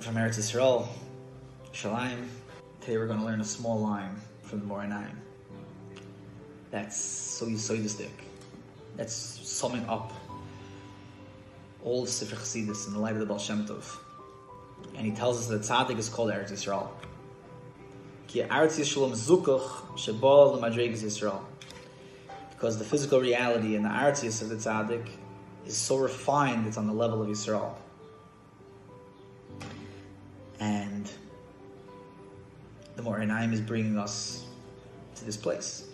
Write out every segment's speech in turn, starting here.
From Eretz Yisrael, Shalim. Today we're going to learn a small line from the Meor Einayim. That's so yisoidistic. That's summing up all the Sifr Chassidus in the light of the Baal Shem Tov. And he tells us that Tzaddik is called Eretz Yisrael. Ki Eretz Yisrael L'Madregas Yisrael. Because the physical reality and the Eretz of the Tzaddik is so refined, it's on the level of Yisrael. And the more Meor Einayim is bringing us to this place.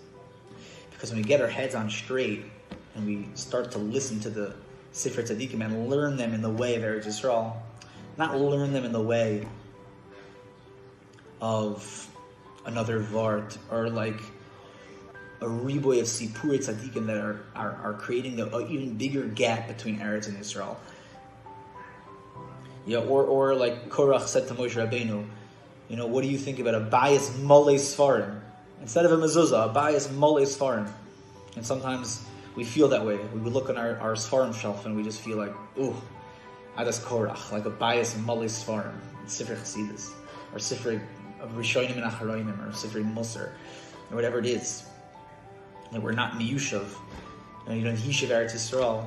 Because when we get our heads on straight and we start to listen to the Sifr Tzaddikim and learn them in the way of Eretz Yisrael, not learn them in the way of another Vart or like a riboy of Sipur Tzaddikim that are, are, are creating an even bigger gap between Eretz and Israel. Yeah, or, or like Korach said to Moshe Rabbeinu, you know, what do you think about a bias mole svarim? Instead of a mezuzah, a bias mole svarim. And sometimes we feel that way. We would look on our, our svarim shelf and we just feel like, ooh, Adas Korach, like a bias mole svarim, Sifri Chassidus, or Sifri Rishonim and Acharonim, or Sifri Musar, or whatever it is. And we're not miyushav, you know, Yishav Eretz Yisrael,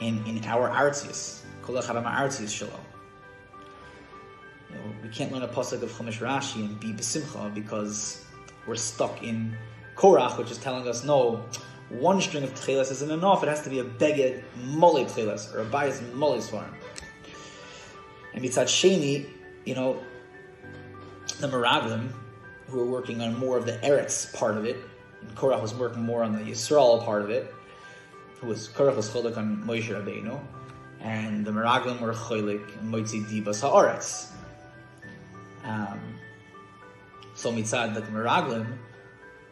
in, in our artius, Kol Echad Artius Shalom know, we can't learn a pasuk of Chumash Rashi and be besimcha because we're stuck in Korach, which is telling us no, one string of tchelas isn't enough. It has to be a beged mole tchelas or a bias mole svarim. And mitzad sheni, you know, the Meraglim, who were working on more of the Eretz part of it, and Korach was working more on the Yisrael part of it, who was Korach was cholik on Moshe Rabbeinu, and the Meraglim were cholik Moitzi Dibas Haaretz. Um, so mitzad the meraglim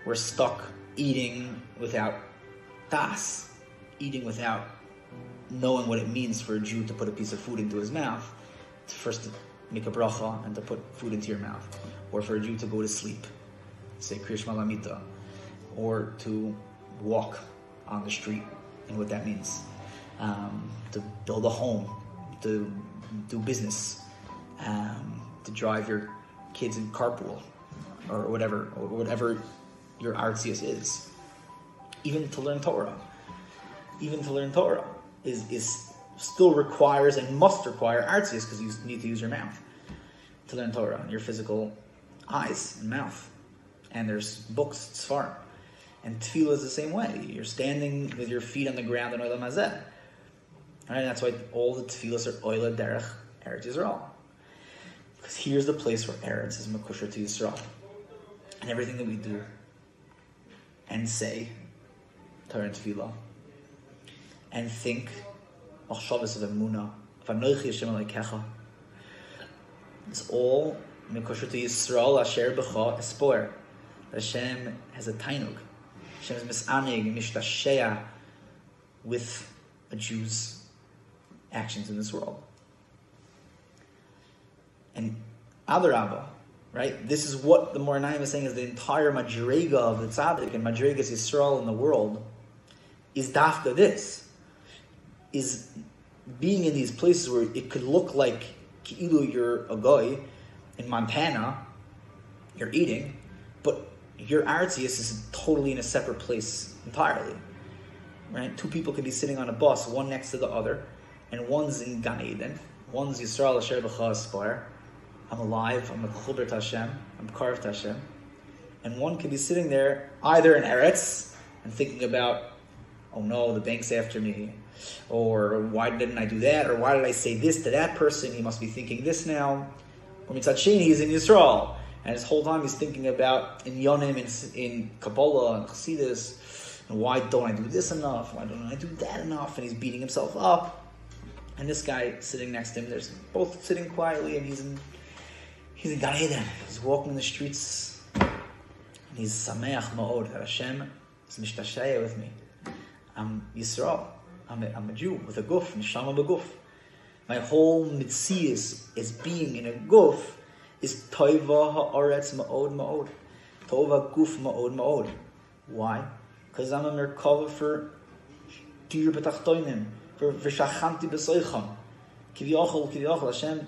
were stuck eating without das, eating without knowing what it means for a Jew to put a piece of food into his mouth, to first to make a bracha and to put food into your mouth, or for a Jew to go to sleep, say Kriyash Malamita, or to walk on the street and what that means, um, to build a home, to do business. Um, to drive your kids in carpool or whatever, or whatever your artsius is. Even to learn Torah, even to learn Torah is, is still requires and must require artsius because you need to use your mouth to learn Torah, your physical eyes and mouth. And there's books, tzfar. And tefillah is the same way. You're standing with your feet on the ground in Olam Hazeh. Right? That's why all the tefillahs are Oila Derech Eretz Yisrael. Because here's the place where Eretz is Makusha to Yisrael. And everything that we do and say, Torah and Tefillah, and think, Machshavas of Emunah, Vanoichi Hashem Aleikecha, it's all Makusha to Yisrael, Asher B'cha, Espor. Hashem has a tainug. Hashem is misanig, mishtashea with a Jew's actions in this world. And Adarabba, right? This is what the Meor Einayim is saying is the entire Madriga of the Tzaddik and Madrigas Yisrael in the world is dafka this. Is being in these places where it could look like Ki'ilu you're a guy in Montana, you're eating, but your artius is totally in a separate place entirely. Right? Two people could be sitting on a bus, one next to the other, and one's in Gan Eden, one's Yisrael Asher B'cha I'm alive, I'm a Chulber Hashem, I'm carved Hashem. And one can be sitting there either in Eretz and thinking about, oh no, the bank's after me, or why didn't I do that, or why did I say this to that person? He must be thinking this now. Or he's in Yisrael, and his whole time he's thinking about in Yonim, in, in Kabbalah, and Chassidus, and why don't I do this enough? Why don't I do that enough? And he's beating himself up. And this guy sitting next to him, they're both sitting quietly, and he's in He's a Gan. He's walking in the streets. And he's Sameach Ma'od Hashem is Mishtashaya with me. I'm Yisrael. I'm a, I'm a Jew with a guf, Nishama beguf. My whole mitzias is being in a guf is Toiva ha'aretz ma'od ma'od. Tova guf ma'od ma'od. Why? Because I'm a merkava for dir betachtoinim, for v'shachanti b'soicham. Kivyochel, Kivyochel, Hashem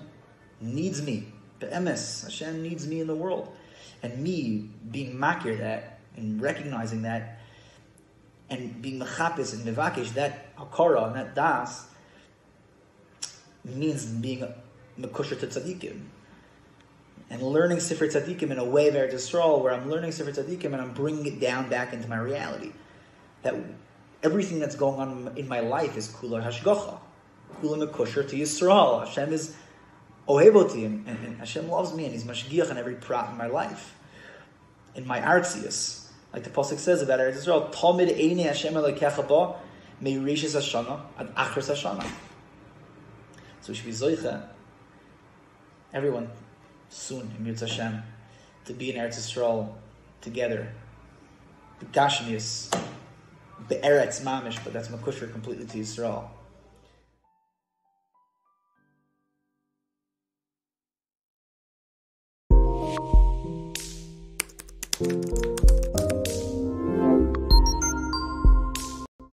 needs me. Be'emes, Hashem needs me in the world. And me being makir that and recognizing that and being mechapis and mevakish, that akara and that das means being mekusher to tzaddikim. And learning Sifri Tzaddikim in a way of Eretz where I'm learning Sifri Tzaddikim and I'm bringing it down back into my reality. That everything that's going on in my life is kula hashgacha, kula mekusher to Yisrael. Hashem is oheboti, and, and, Hashem loves me, and He's mashgiach in every prat in my life, in my artzius. Like the pasuk says about Eretz Yisrael, Talmid Eini Hashem Elokecha Ba Meirishis Hashana Ad Achris Hashana. So we should be zoicha, everyone, soon in Mirz Hashem, to be in Eretz Yisrael together. Gashmius, Be'eretz Mamish, but that's Makusher completely to Yisrael.